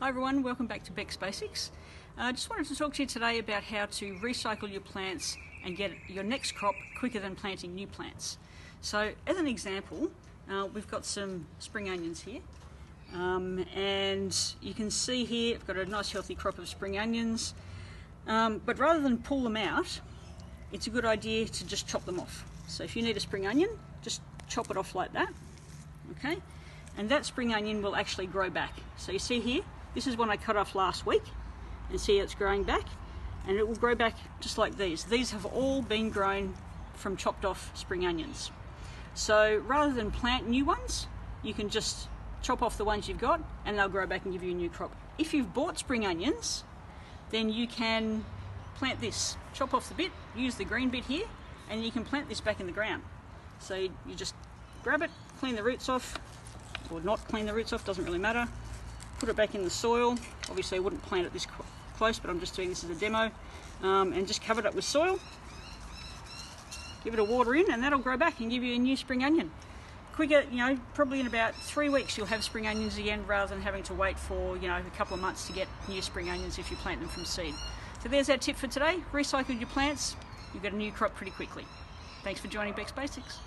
Hi everyone, welcome back to Beck's Basics. I uh, just wanted to talk to you today about how to recycle your plants and get your next crop quicker than planting new plants. So as an example, uh, we've got some spring onions here um, and you can see here I've got a nice healthy crop of spring onions um, but rather than pull them out it's a good idea to just chop them off. So if you need a spring onion just chop it off like that okay and that spring onion will actually grow back. So you see here this is one I cut off last week and see it's growing back and it will grow back just like these. These have all been grown from chopped off spring onions. So rather than plant new ones, you can just chop off the ones you've got and they'll grow back and give you a new crop. If you've bought spring onions, then you can plant this. Chop off the bit, use the green bit here, and you can plant this back in the ground. So you just grab it, clean the roots off, or not clean the roots off, doesn't really matter. Put it back in the soil. Obviously I wouldn't plant it this close, but I'm just doing this as a demo. Um, and just cover it up with soil. Give it a water in and that'll grow back and give you a new spring onion. Quicker, you know, probably in about three weeks you'll have spring onions again rather than having to wait for, you know, a couple of months to get new spring onions if you plant them from seed. So there's our tip for today. Recycle your plants, you'll get a new crop pretty quickly. Thanks for joining Beck's Basics.